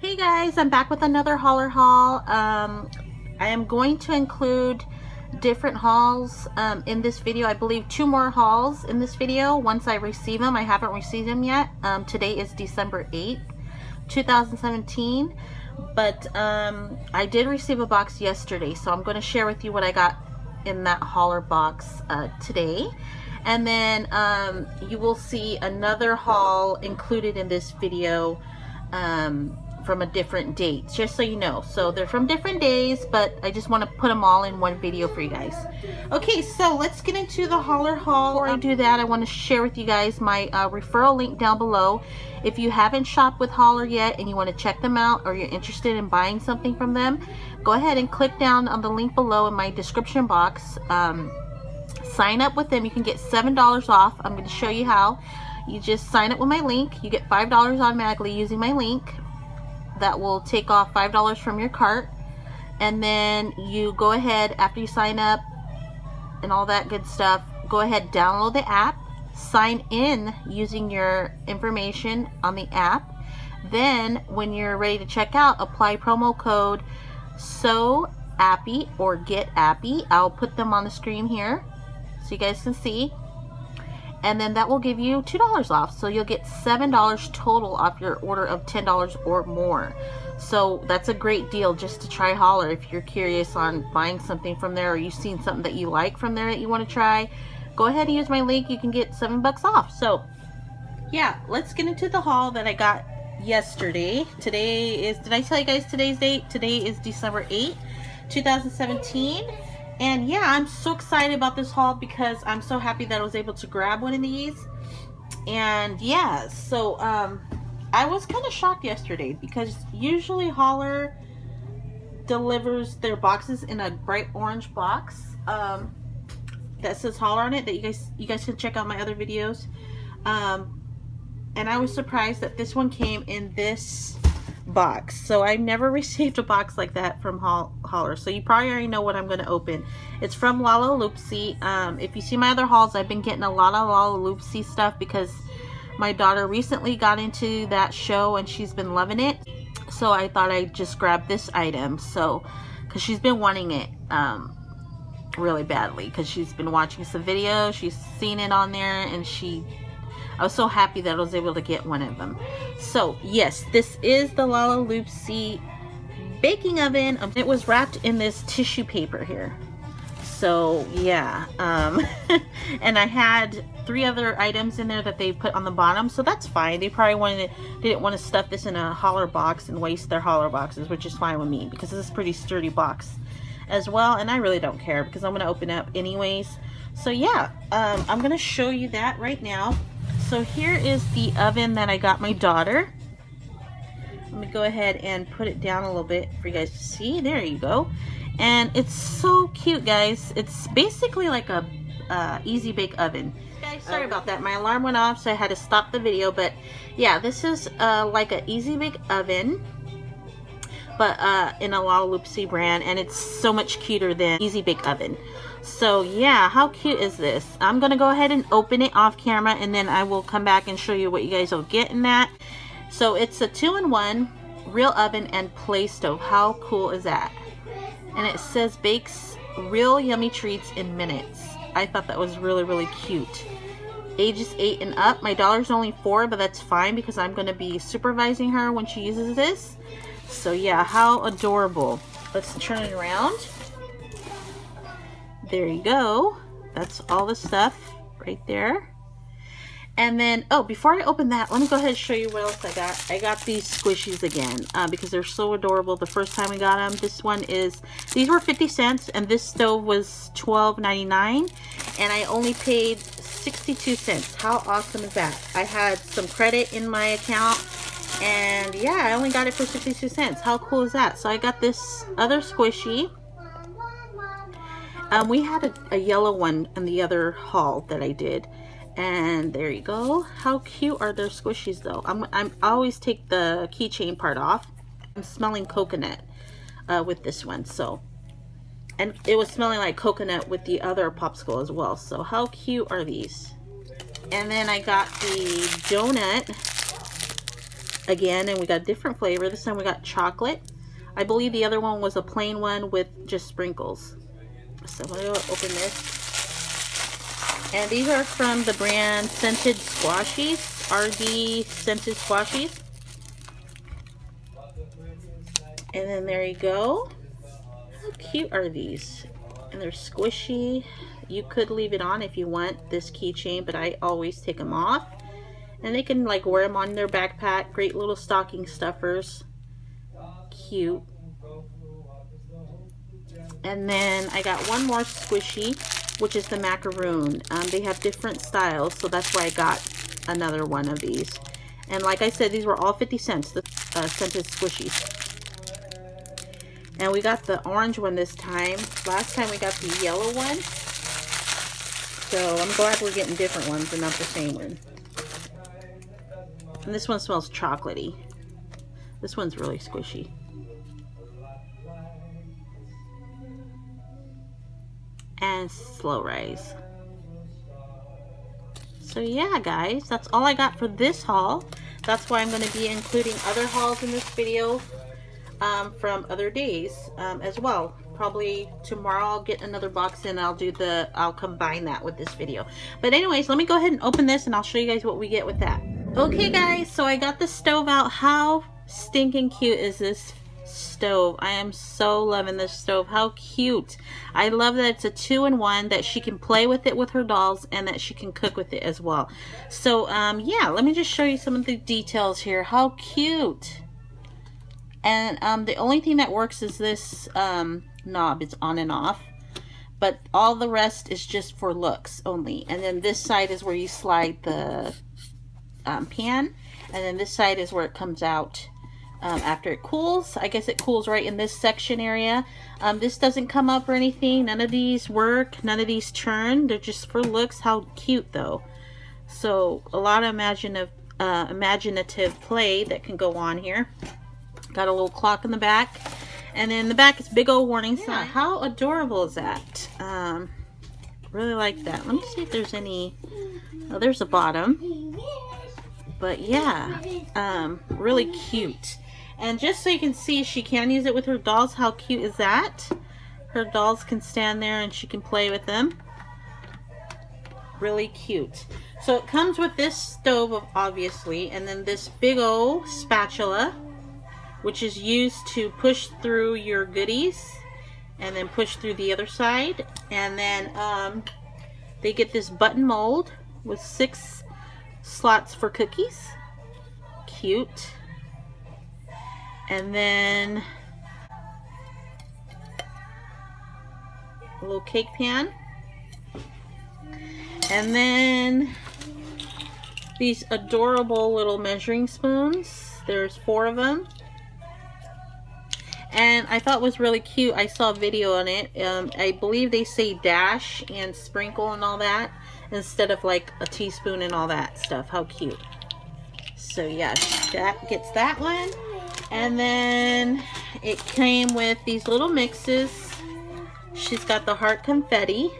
Hey guys, I'm back with another Hollar haul. Um, I am going to include different hauls um, in this video. I believe two more hauls in this video once I receive them. I haven't received them yet. Um, today is December 8th, 2017. But um, I did receive a box yesterday, so I'm going to share with you what I got in that Hollar box uh, today. And then um, you will see another haul included in this video um, from a different date, just so you know. So they're from different days, but I just want to put them all in one video for you guys. Okay, so let's get into the Hollar haul. Before I do that, I want to share with you guys my uh, referral link down below. If you haven't shopped with Hollar yet and you want to check them out or you're interested in buying something from them, go ahead and click down on the link below in my description box. Um, sign up with them. You can get $7 off. I'm going to show you how. You just sign up with my link. You get $5 automatically using my link that will take off $5 from your cart. And then you go ahead, after you sign up and all that good stuff, go ahead, download the app, sign in using your information on the app. Then when you're ready to check out, apply promo code so appy or get appy. I'll put them on the screen here so you guys can see and then that will give you $2 off. So you'll get $7 total off your order of $10 or more. So that's a great deal just to try Hollar if you're curious on buying something from there or you've seen something that you like from there that you want to try. Go ahead and use my link. You can get 7 bucks off. So yeah, let's get into the haul that I got yesterday. Today is, did I tell you guys today's date? Today is December 8, 2017. And yeah, I'm so excited about this haul because I'm so happy that I was able to grab one of these. And yeah, so um, I was kind of shocked yesterday because usually Hollar delivers their boxes in a bright orange box um, that says Hollar on it that you guys you guys can check out my other videos. Um, and I was surprised that this one came in this box. So I've never received a box like that from Hall Hollar. So you probably already know what I'm going to open. It's from Lalaloopsy. Um, if you see my other hauls, I've been getting a lot of Lalaloopsy stuff because my daughter recently got into that show and she's been loving it. So I thought I'd just grab this item. So, because she's been wanting it um, really badly because she's been watching some videos. She's seen it on there and she I was so happy that I was able to get one of them. So yes, this is the Lalaloopsy baking oven. Um, it was wrapped in this tissue paper here. So yeah, um, and I had three other items in there that they put on the bottom, so that's fine. They probably wanted to, didn't want to stuff this in a Hollar box and waste their Hollar boxes, which is fine with me because this is pretty sturdy box as well, and I really don't care because I'm going to open up anyways. So yeah, um, I'm going to show you that right now. So here is the oven that I got my daughter. Let me go ahead and put it down a little bit for you guys to see. There you go. And it's so cute, guys. It's basically like a uh, easy bake oven. Guys, sorry about that. My alarm went off, so I had to stop the video. But yeah, this is uh, like an easy bake oven but uh, in a Lalaloopsy brand, and it's so much cuter than Easy Bake Oven. So yeah, how cute is this? I'm going to go ahead and open it off camera and then I will come back and show you what you guys will get in that. So it's a two-in-one real oven and play stove. How cool is that? And it says bakes real yummy treats in minutes. I thought that was really, really cute. Ages 8 and up. My daughter's only 4, but that's fine because I'm going to be supervising her when she uses this. So yeah, how adorable. Let's turn it around there you go. That's all the stuff right there. And then, oh, before I open that, let me go ahead and show you what else I got. I got these squishies again uh, because they're so adorable. The first time we got them, this one is, these were 50 cents and this stove was $12.99 and I only paid 62 cents. How awesome is that? I had some credit in my account and yeah, I only got it for 62 cents. How cool is that? So I got this other squishy um, we had a, a yellow one in the other haul that I did. And there you go. How cute are their squishies though? I'm, I'm I always take the keychain part off. I'm smelling coconut uh, with this one. So, and it was smelling like coconut with the other popsicle as well. So how cute are these? And then I got the donut again, and we got a different flavor. This time we got chocolate. I believe the other one was a plain one with just sprinkles. So I'm to open this. And these are from the brand Scented Squashies. RD Scented Squashies. And then there you go. How cute are these? And they're squishy. You could leave it on if you want this keychain, but I always take them off. And they can like wear them on their backpack. Great little stocking stuffers. Cute. And then I got one more squishy, which is the macaroon. Um, they have different styles, so that's why I got another one of these. And like I said, these were all 50 cents, the uh, scented squishies. And we got the orange one this time. Last time we got the yellow one. So I'm glad we're getting different ones and not the same one. And this one smells chocolatey. This one's really squishy. And slow rise. So yeah, guys, that's all I got for this haul. That's why I'm going to be including other hauls in this video um, from other days um, as well. Probably tomorrow I'll get another box and I'll do the, I'll combine that with this video. But anyways, let me go ahead and open this and I'll show you guys what we get with that. Okay guys, so I got the stove out. How stinking cute is this stove. I am so loving this stove. How cute. I love that it's a two-in-one, that she can play with it with her dolls, and that she can cook with it as well. So, um, yeah, let me just show you some of the details here. How cute. And um, the only thing that works is this um, knob. It's on and off. But all the rest is just for looks only. And then this side is where you slide the um, pan. And then this side is where it comes out um, after it cools. I guess it cools right in this section area. Um, this doesn't come up or anything. None of these work. None of these turn. They're just for looks. How cute though. So a lot of imaginative, uh, imaginative play that can go on here. Got a little clock in the back. And then the back is big old warning sign. Yeah, how adorable is that? Um, really like that. Let me see if there's any... Oh, there's a bottom. But yeah, um, really cute. And just so you can see, she can use it with her dolls. How cute is that? Her dolls can stand there and she can play with them. Really cute. So it comes with this stove, obviously, and then this big old spatula which is used to push through your goodies and then push through the other side. And then um, they get this button mold with six slots for cookies. Cute. And then a little cake pan. And then these adorable little measuring spoons. There's four of them and I thought was really cute. I saw a video on it. Um, I believe they say dash and sprinkle and all that instead of like a teaspoon and all that stuff. How cute. So yeah, that gets that one. And then it came with these little mixes. She's got the heart confetti.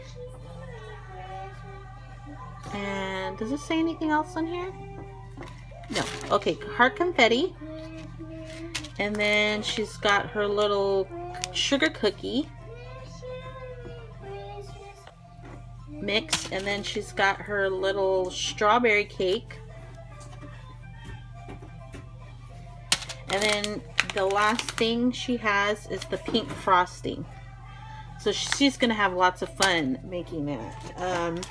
And does it say anything else on here? No. Okay, heart confetti. And then she's got her little sugar cookie mix. And then she's got her little strawberry cake. And then the last thing she has is the pink frosting. So she's going to have lots of fun making that. Um,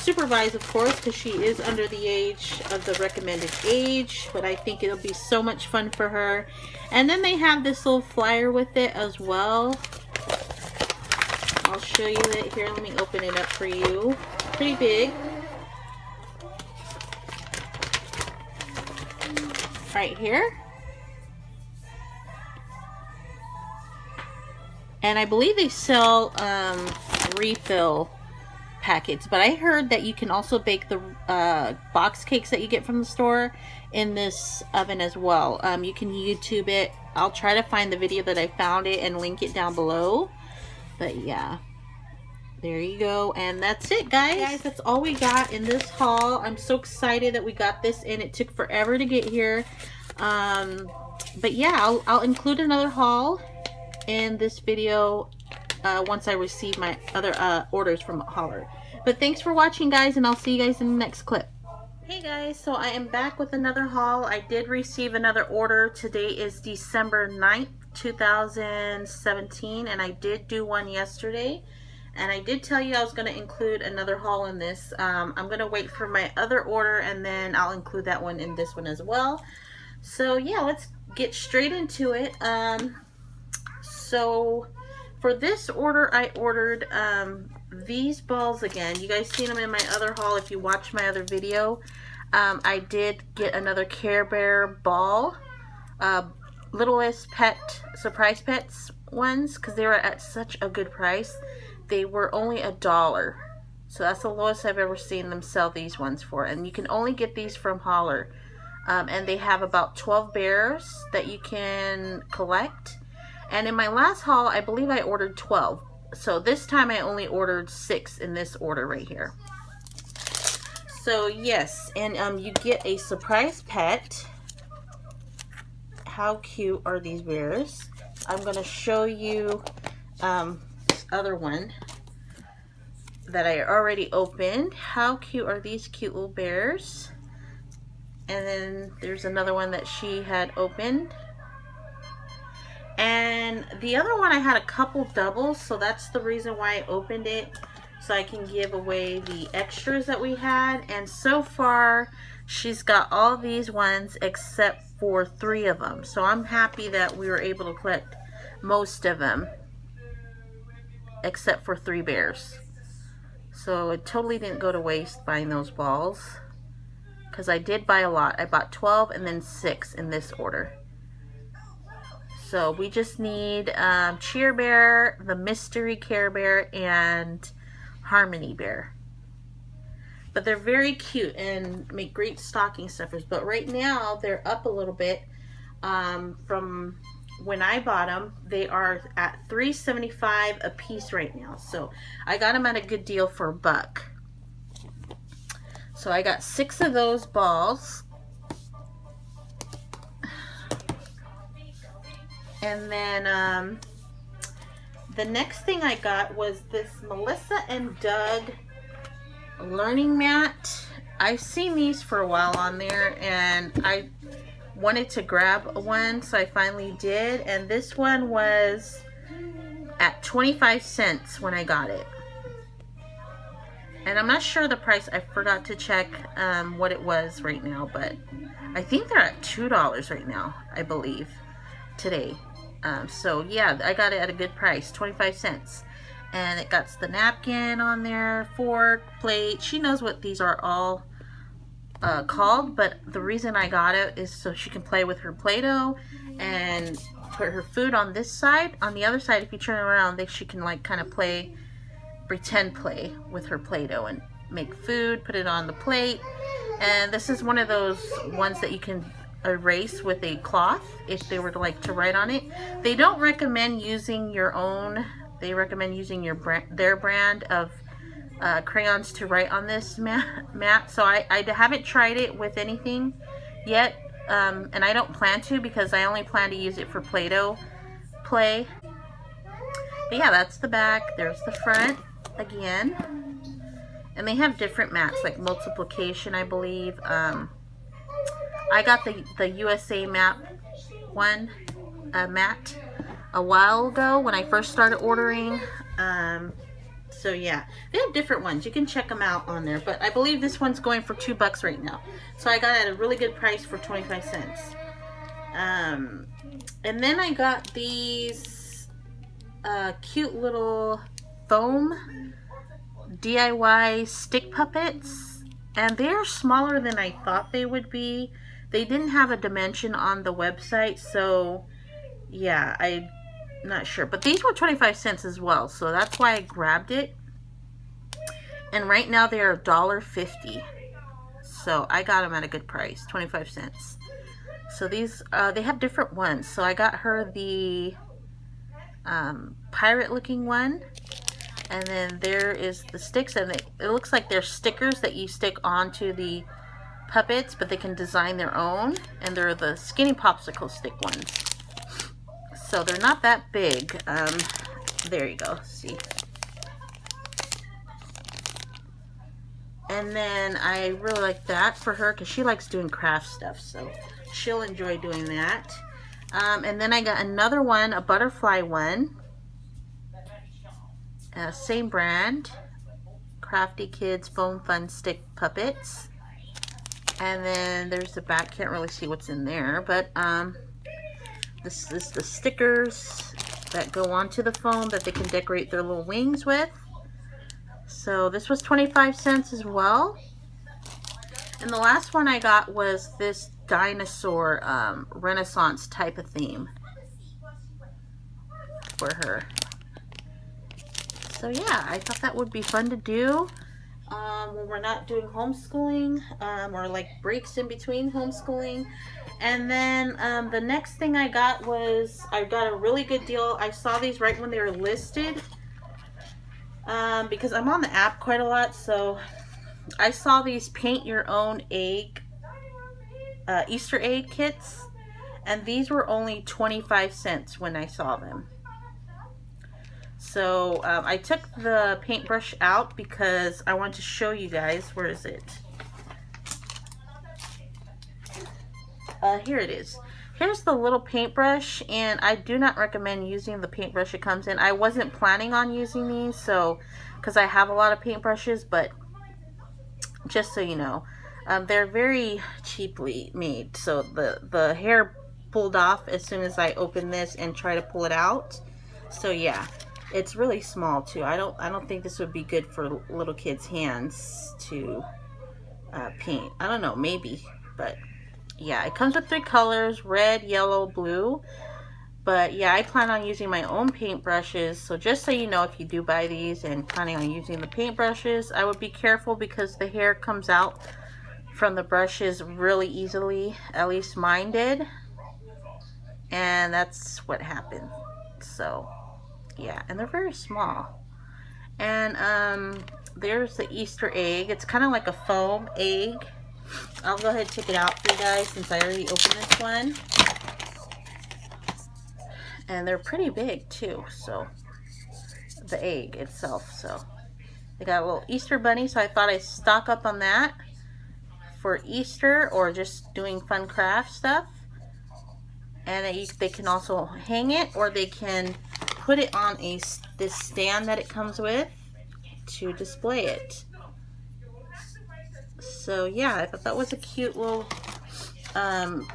supervised, of course, because she is under the age of the recommended age. But I think it'll be so much fun for her. And then they have this little flyer with it as well. I'll show you it here. Let me open it up for you. Pretty big. Right here. And I believe they sell um, refill packets. But I heard that you can also bake the uh, box cakes that you get from the store in this oven as well. Um, you can YouTube it. I'll try to find the video that I found it and link it down below. But yeah, there you go and that's it guys guys that's all we got in this haul i'm so excited that we got this in it took forever to get here um but yeah i'll, I'll include another haul in this video uh, once i receive my other uh, orders from Hollar but thanks for watching guys and i'll see you guys in the next clip Hey guys, so I am back with another haul. I did receive another order. Today is December 9th, 2017, and I did do one yesterday. And I did tell you I was going to include another haul in this. Um, I'm going to wait for my other order, and then I'll include that one in this one as well. So yeah, let's get straight into it. Um, so for this order, I ordered um, these balls again. You guys seen them in my other haul if you watch my other video. Um, I did get another Care Bear ball. Uh, Littlest Pet Surprise Pets ones because they were at such a good price. They were only a dollar. So that's the lowest I've ever seen them sell these ones for. And you can only get these from Hollar. Um, and they have about 12 bears that you can collect. And in my last haul, I believe I ordered 12 so this time I only ordered six in this order right here. So yes, and um, you get a surprise pet. How cute are these bears? I'm going to show you um, other one that I already opened. How cute are these cute little bears? And then there's another one that she had opened. And the other one I had a couple doubles, so that's the reason why I opened it. So I can give away the extras that we had. And so far, she's got all these ones except for three of them. So I'm happy that we were able to collect most of them. Except for three bears. So it totally didn't go to waste buying those balls. Because I did buy a lot. I bought 12 and then 6 in this order. So we just need um, Cheer Bear, the Mystery Care Bear, and Harmony Bear. But they're very cute and make great stocking stuffers. But right now, they're up a little bit um, from when I bought them. They are at $3.75 a piece right now. So I got them at a good deal for a buck. So I got six of those balls. And then um, the next thing I got was this Melissa and Doug learning mat. I've seen these for a while on there and I wanted to grab one so I finally did and this one was at 25 cents when I got it and I'm not sure the price I forgot to check um, what it was right now but I think they're at two dollars right now I believe today um, so yeah, I got it at a good price, 25 cents. And it got the napkin on there, fork, plate. She knows what these are all uh, called, but the reason I got it is so she can play with her Play-Doh and put her food on this side. On the other side, if you turn around, they, she can like kind of play, pretend play with her Play-Doh and make food, put it on the plate. And this is one of those ones that you can erase with a cloth if they were to like to write on it. They don't recommend using your own, they recommend using your brand, their brand of uh, crayons to write on this mat. mat. So I, I haven't tried it with anything yet, um, and I don't plan to because I only plan to use it for Play-Doh play. But yeah, that's the back. There's the front again. And they have different mats, like multiplication, I believe. Um, I got the, the USA map one, uh, mat, a while ago when I first started ordering. Um, so yeah, they have different ones. You can check them out on there. But I believe this one's going for two bucks right now. So I got at a really good price for 25 cents. Um, and then I got these uh, cute little foam DIY stick puppets. And they're smaller than I thought they would be. They didn't have a dimension on the website, so yeah, I'm not sure. But these were 25 cents as well, so that's why I grabbed it. And right now they're $1.50. So I got them at a good price, 25 cents. So these, uh, they have different ones. So I got her the um, pirate looking one. And then there is the sticks, and they, it looks like they're stickers that you stick onto the puppets, but they can design their own. And they're the skinny popsicle stick ones. So they're not that big. Um, there you go, see. And then I really like that for her because she likes doing craft stuff. So she'll enjoy doing that. Um, and then I got another one, a butterfly one. Uh, same brand. Crafty Kids Foam Fun Stick Puppets. And then there's the back. Can't really see what's in there. But um, this is the stickers that go onto the foam that they can decorate their little wings with. So this was 25 cents as well. And the last one I got was this dinosaur um, renaissance type of theme for her. So yeah, I thought that would be fun to do um, when we're not doing homeschooling um, or like breaks in between homeschooling. And then um, the next thing I got was, I got a really good deal. I saw these right when they were listed um, because I'm on the app quite a lot. So I saw these paint your own egg, uh, Easter egg kits. And these were only 25 cents when I saw them. So um, I took the paintbrush out because I want to show you guys. Where is it? Uh, here it is. Here's the little paintbrush, and I do not recommend using the paintbrush it comes in. I wasn't planning on using these, so, because I have a lot of paintbrushes, but just so you know, um, they're very cheaply made. So the, the hair pulled off as soon as I open this and try to pull it out. So yeah, it's really small too. I don't, I don't think this would be good for little kids' hands to uh, paint. I don't know, maybe, but yeah, it comes with three colors, red, yellow, blue. But yeah, I plan on using my own paint brushes. So just so you know, if you do buy these and planning on using the paint brushes, I would be careful because the hair comes out from the brushes really easily. At least mine did. And that's what happened. So yeah, and they're very small. And um, there's the Easter egg. It's kind of like a foam egg I'll go ahead and take it out for you guys since I already opened this one. And they're pretty big too, so the egg itself. So they got a little Easter bunny, so I thought I'd stock up on that for Easter or just doing fun craft stuff. And they, they can also hang it or they can put it on a this stand that it comes with to display it. So yeah, I thought that was a cute little um,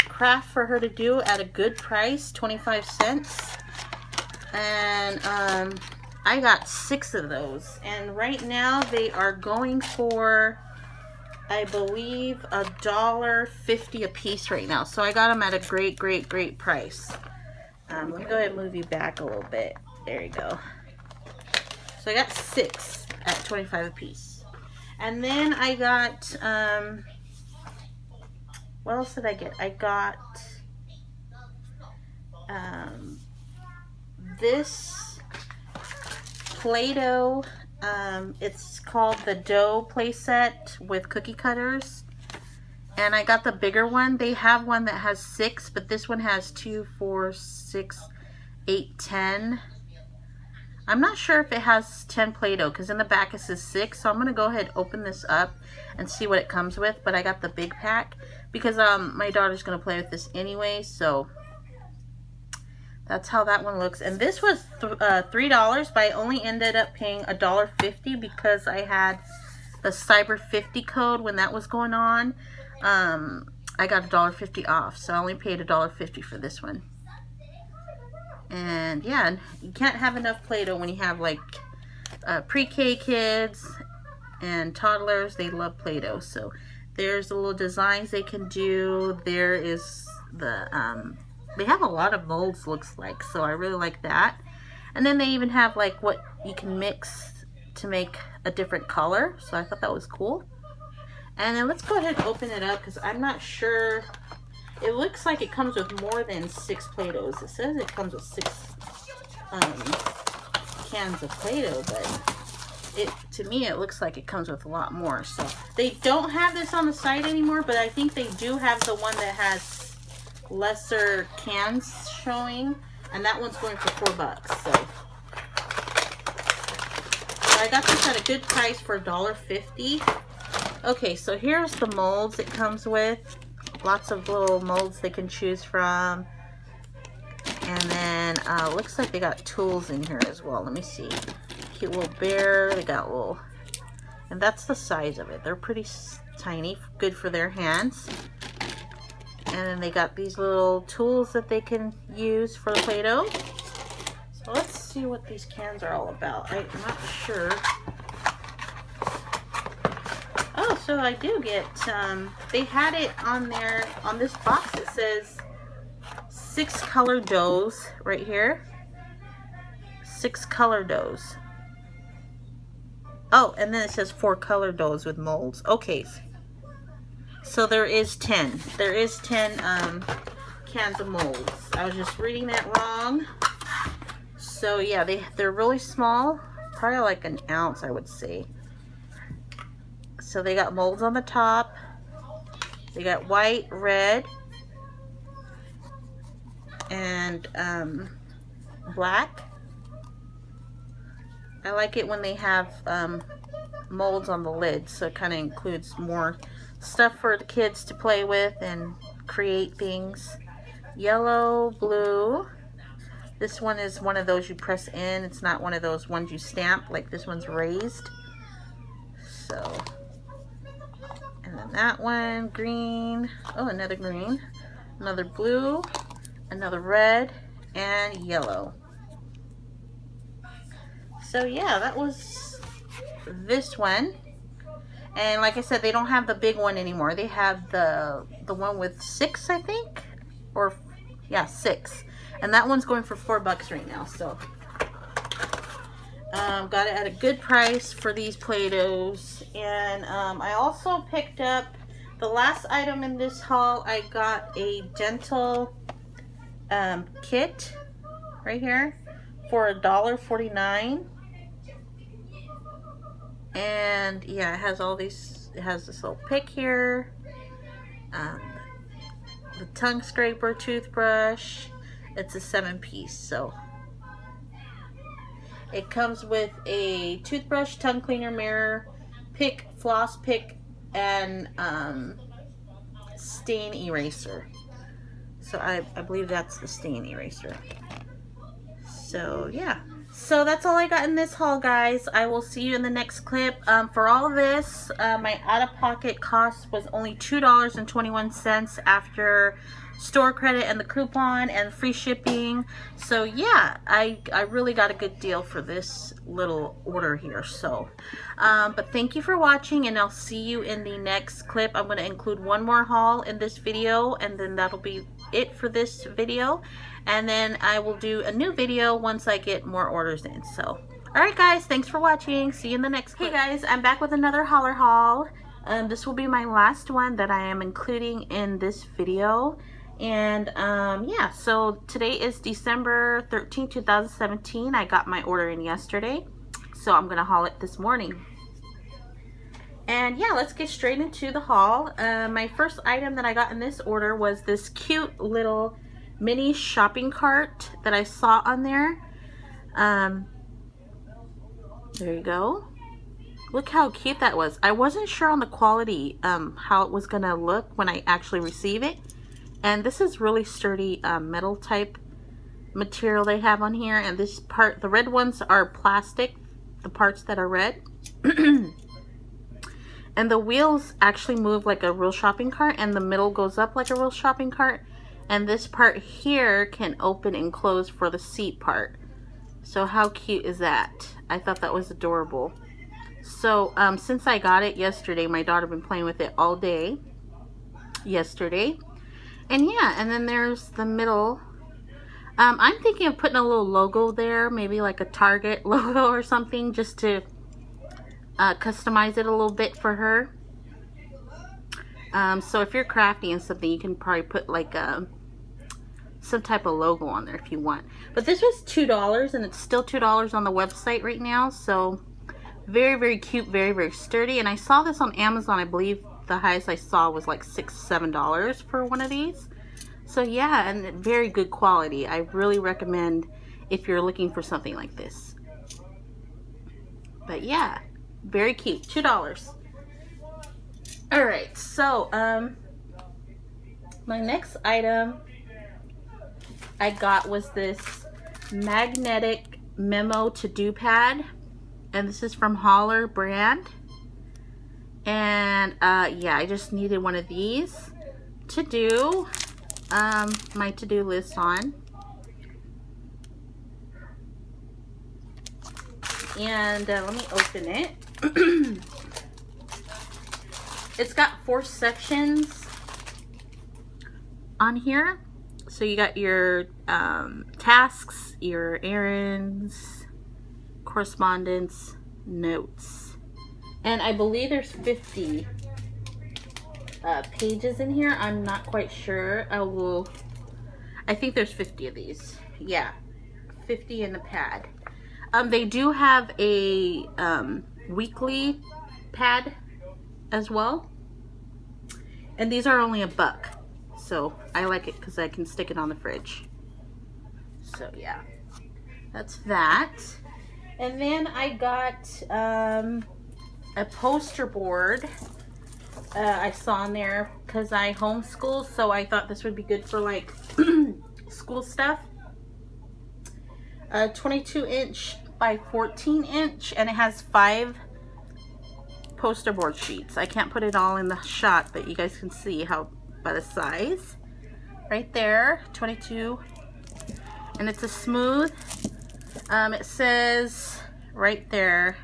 craft for her to do at a good price, 25 cents. And um, I got six of those. And right now they are going for, I believe, a dollar fifty a piece right now. So I got them at a great, great, great price. Um, let me go ahead and move you back a little bit. There you go. So I got six at 25 a piece. And then I got, um, what else did I get? I got um, this Play-Doh. Um, it's called the Dough Playset with cookie cutters. And I got the bigger one. They have one that has six, but this one has two, four, six, eight, ten. I'm not sure if it has 10 Play-Doh because in the back it says 6. So I'm going to go ahead and open this up and see what it comes with. But I got the big pack because um, my daughter's going to play with this anyway. So that's how that one looks. And this was th uh, $3, but I only ended up paying $1.50 because I had the Cyber 50 code when that was going on. Um, I got $1.50 off. So I only paid $1.50 for this one. And yeah, you can't have enough Play-Doh when you have like uh, pre-K kids and toddlers. They love Play-Doh. So there's the little designs they can do. There is the, um, they have a lot of molds looks like. So I really like that. And then they even have like what you can mix to make a different color. So I thought that was cool. And then let's go ahead and open it up because I'm not sure it looks like it comes with more than six Play-Dohs. It says it comes with six um, cans of Play-Doh, but it to me it looks like it comes with a lot more. So they don't have this on the site anymore, but I think they do have the one that has lesser cans showing, and that one's going for four bucks. So, I got this at a good price for $1.50. Okay, so here's the molds it comes with. Lots of little molds they can choose from. And then uh, looks like they got tools in here as well. Let me see. Cute little bear. They got little, and that's the size of it. They're pretty tiny, good for their hands. And then they got these little tools that they can use for Play-Doh. So let's see what these cans are all about. I'm not sure. Oh, so I do get, um, they had it on there, on this box it says six color doughs right here. Six color doughs. Oh, and then it says four color doughs with molds. Okay. So there is 10. There is 10 um, cans of molds. I was just reading that wrong. So yeah, they, they're really small. Probably like an ounce, I would say. So they got molds on the top. They got white, red, and um, black. I like it when they have um, molds on the lid, so it kind of includes more stuff for the kids to play with and create things. Yellow, blue. This one is one of those you press in. It's not one of those ones you stamp, like this one's raised. So, that one, green. Oh, another green. Another blue, another red, and yellow. So yeah, that was this one. And like I said, they don't have the big one anymore. They have the the one with six, I think. Or, yeah, six. And that one's going for four bucks right now. So, um, got it at a good price for these Play-Dohs. And um, I also picked up the last item in this haul. I got a dental um, kit right here for $1.49 and yeah it has all these it has this little pick here um, the tongue scraper toothbrush it's a seven piece so it comes with a toothbrush tongue cleaner mirror pick floss pick and um, stain eraser so I, I believe that's the stain eraser so yeah so that's all I got in this haul, guys. I will see you in the next clip. Um, for all this, uh, my out-of-pocket cost was only $2.21 after store credit and the coupon and free shipping. So yeah, I, I really got a good deal for this little order here. So, um, but thank you for watching and I'll see you in the next clip. I'm going to include one more haul in this video and then that'll be it for this video and then I will do a new video once I get more orders in. So, alright guys, thanks for watching. See you in the next clip. Hey guys, I'm back with another Hollar haul. Um, this will be my last one that I am including in this video. And um, yeah, so today is December 13, 2017. I got my order in yesterday. So I'm to haul it this morning. And yeah, let's get straight into the haul. Uh, my first item that I got in this order was this cute little mini shopping cart that I saw on there. Um, there you go. Look how cute that was. I wasn't sure on the quality, um, how it was to look when I actually receive it. And this is really sturdy um, metal type material they have on here. And this part, the red ones are plastic, the parts that are red. and the wheels actually move like a real shopping cart and the middle goes up like a real shopping cart and this part here can open and close for the seat part. So how cute is that? I thought that was adorable. So um, since I got it yesterday, my daughter been playing with it all day yesterday. And yeah, and then there's the middle. Um, I'm thinking of putting a little logo there, maybe like a Target logo or something, just to uh, customize it a little bit for her. Um, so if you're crafty and something, you can probably put like a some type of logo on there if you want. But this was $2 and it's still $2 on the website right now. So very, very cute, very, very sturdy. And I saw this on Amazon. I believe the highest I saw was like six, seven dollars for one of these. So yeah, and very good quality. I really recommend if you're looking for something like this. But yeah, very cute, $2. All right, so um, my next item I got was this magnetic memo to-do pad. And this is from Hollar brand. And uh, yeah, I just needed one of these to do um, my to-do list on. And uh, let me open it. it's got four sections on here. So you got your um, tasks, your errands, correspondence, notes. And I believe there's 50 uh, pages in here. I'm not quite sure. I will, I think there's 50 of these. Yeah, 50 in the pad. Um, they do have a um, weekly pad as well. And these are only a buck. So I like it because I can stick it on the fridge. So yeah, that's that. And then I got um, a poster board uh, I saw in there because I homeschool. So I thought this would be good for like school stuff. A 22 inch by 14 inch and it has five poster board sheets. I can't put it all in the shot, but you guys can see how by the size. Right there, 22. And it's a smooth. Um, it says right there,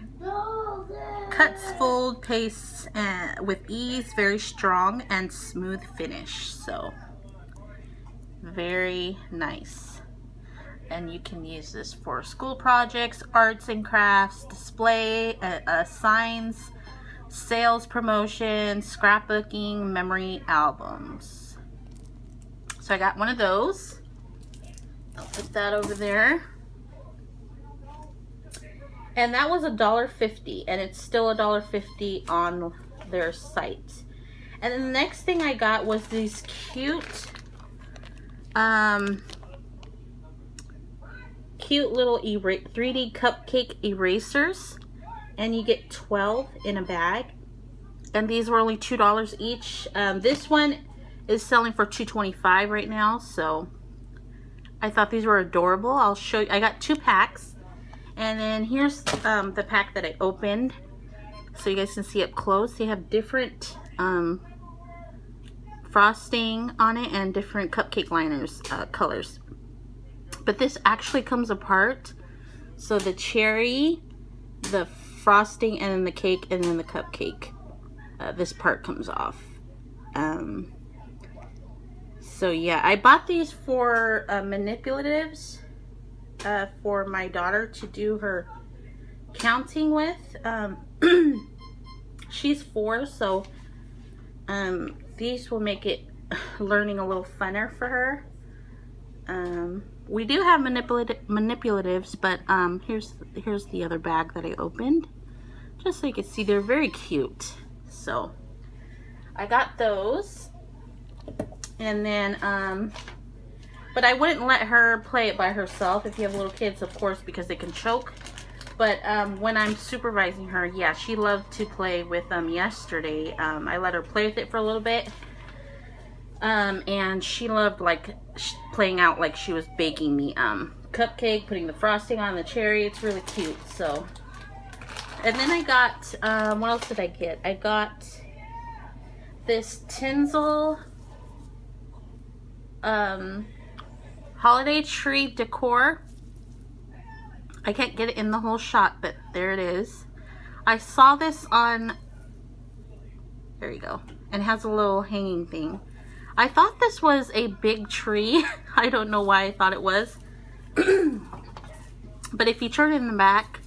cuts, fold, pastes uh, with ease, very strong and smooth finish. So, very nice. And you can use this for school projects, arts and crafts, display, uh, uh, signs, sales promotion, scrapbooking, memory albums. So I got one of those. I'll put that over there. And that was a dollar fifty, and it's still a dollar fifty on their site. And the next thing I got was these cute, um, cute little 3D cupcake erasers. And you get 12 in a bag. And these were only two dollars each. Um, this one is selling for 225 right now so I thought these were adorable. I'll show you I got two packs and then here's um, the pack that I opened so you guys can see up close they have different um, frosting on it and different cupcake liners uh, colors but this actually comes apart so the cherry the frosting and then the cake and then the cupcake. Uh, this part comes off. Um, so yeah, I bought these for uh, manipulatives uh, for my daughter to do her counting with. Um, she's four, so um, these will make it learning a little funner for her. Um, we do have manipulati manipulatives, but um, here's here's the other bag that I opened. Just so you can see, they're very cute. So, I got those. And then, um, but I wouldn't let her play it by herself if you have little kids, of course, because they can choke. But um, when I'm supervising her, yeah, she loved to play with them yesterday. Um, I let her play with it for a little bit. Um, and she loved like playing out like she was baking the um, cupcake, putting the frosting on the cherry. It's really cute. So, and then I got, um, what else did I get? I got this tinsel um, holiday tree decor. I can't get it in the whole shot, but there it is. I saw this on, there you go, and has a little hanging thing. I thought this was a big tree. I don't know why I thought it was. but if you turn it in the back,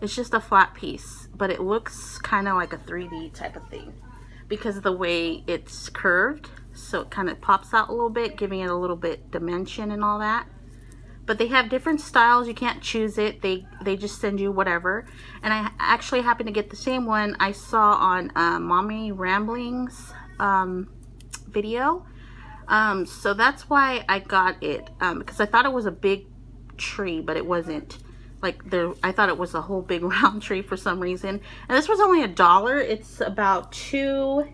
it's just a flat piece. But it looks kind of like a 3D type of thing because of the way it's curved. So it kind of pops out a little bit, giving it a little bit dimension and all that. But they have different styles. You can't choose it. They they just send you whatever. And I actually happened to get the same one I saw on uh, Mommy Ramblings um, video. Um, so that's why I got it um, because I thought it was a big tree, but it wasn't. Like there, I thought it was a whole big round tree for some reason. And this was only a dollar. It's about two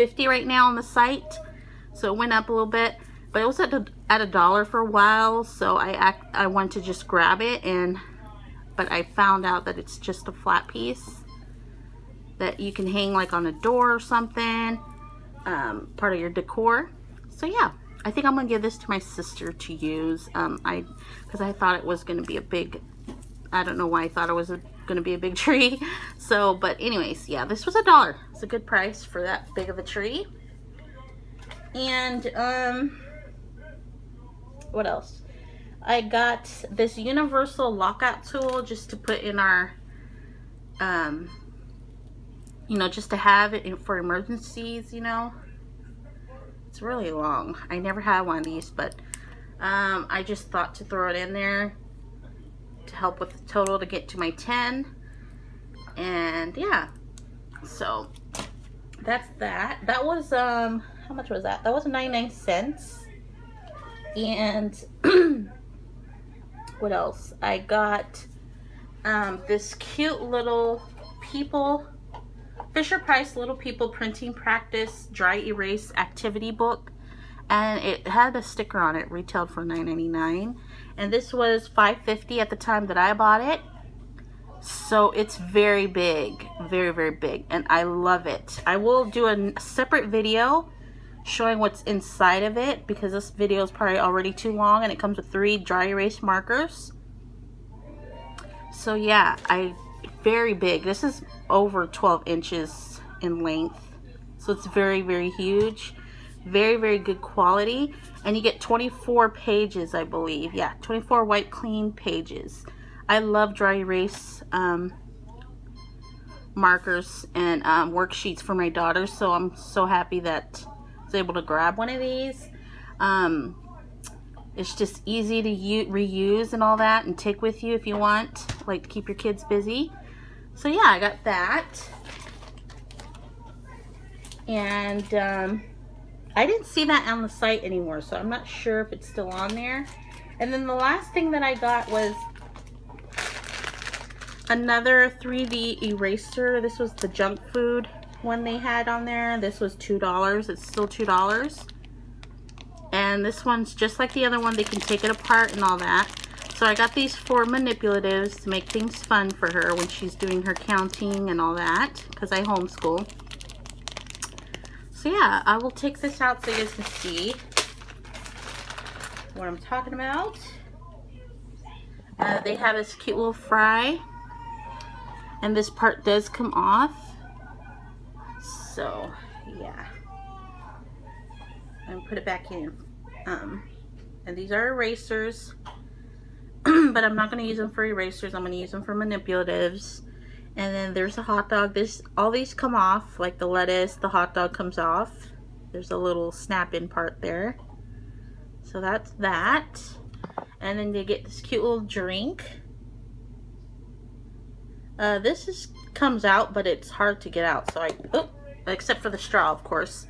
fifty right now on the site, so it went up a little bit. But it was at a, at a dollar for a while, so I I wanted to just grab it and but I found out that it's just a flat piece that you can hang like on a door or something um, part of your decor. So yeah, I think I'm gonna give this to my sister to use. Um, I because I thought it was gonna be a big. I don't know why I thought it was a, gonna be a big tree. So, but anyways, yeah, this was a dollar. It's a good price for that big of a tree. And um, what else? I got this universal lockout tool just to put in our um, you know, just to have it for emergencies, you know. It's really long. I never had one of these, but um, I just thought to throw it in there to help with the total to get to my 10. And yeah, so that's that. That was, um, how much was that? That was 99 cents. And what else? I got um, this cute little people Fisher Price Little People Printing Practice Dry Erase Activity Book. And it had a sticker on it, retailed for $9.99. And this was $5.50 at the time that I bought it. So it's very big, very, very big. And I love it. I will do a separate video showing what's inside of it because this video is probably already too long and it comes with three dry erase markers. So yeah, I very big. This is over 12 inches in length. So it's very, very huge. Very, very good quality. And you get 24 pages, I believe. Yeah, 24 white clean pages. I love dry erase um, markers and um, worksheets for my daughter. So I'm so happy that I was able to grab one of these. Um, it's just easy to reuse and all that and take with you if you want, like to keep your kids busy. So yeah, I got that. And um, I didn't see that on the site anymore, so I'm not sure if it's still on there. And then the last thing that I got was another 3D eraser. This was the junk food one they had on there. This was $2. It's still $2. And this one's just like the other one. They can take it apart and all that. So I got these four manipulatives to make things fun for her when she's doing her counting and all that because I homeschool. So yeah, I will take this out so you guys can see what I'm talking about. Uh, they have this cute little fry and this part does come off. So yeah, and put it back in. Um, and these are erasers. but I'm not going to use them for erasers. I'm going to use them for manipulatives. And then there's a hot dog. This all these come off, like the lettuce, the hot dog comes off. There's a little snap-in part there. So that's that. And then you get this cute little drink. Uh, this is comes out, but it's hard to get out. So I, oh, except for the straw, of course.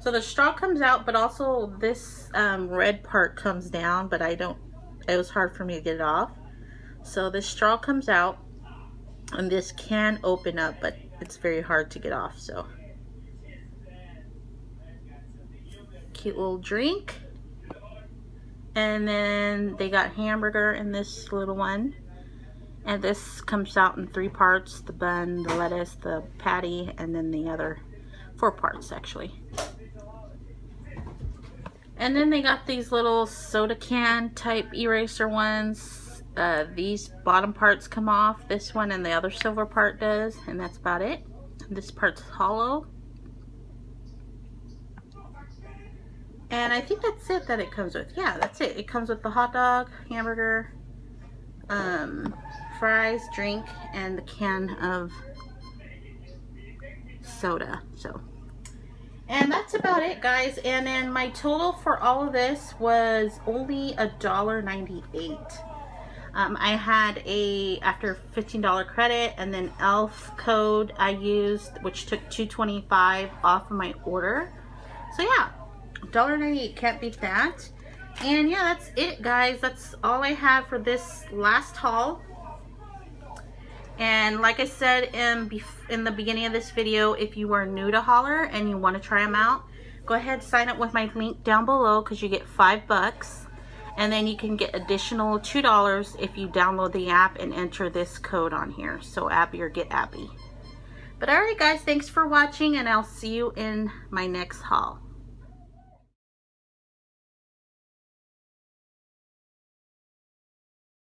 So the straw comes out, but also this um, red part comes down, but I don't it was hard for me to get it off. So this straw comes out and this can open up, but it's very hard to get off. So cute little drink. And then they got hamburger in this little one. And this comes out in three parts, the bun, the lettuce, the patty, and then the other four parts actually. And then they got these little soda can type eraser ones. Uh, these bottom parts come off. This one and the other silver part does. And that's about it. This part's hollow. And I think that's it that it comes with. Yeah, that's it. It comes with the hot dog, hamburger, um, fries, drink, and the can of soda. So And that's about it, guys. And then my total for all of this was only a dollar ninety-eight. Um, I had a, after $15 credit, and then ELF code I used, which took 225 off of my order. So yeah, $1.98, can't beat that. And yeah, that's it, guys. That's all I have for this last haul. And like I said in, in the beginning of this video, if you are new to Hollar and you want to try them out, go ahead sign up with my link down below because you get five bucks. And then you can get additional $2 if you download the app and enter this code on here. So Abby or get Abby. But alright guys, thanks for watching and I'll see you in my next haul.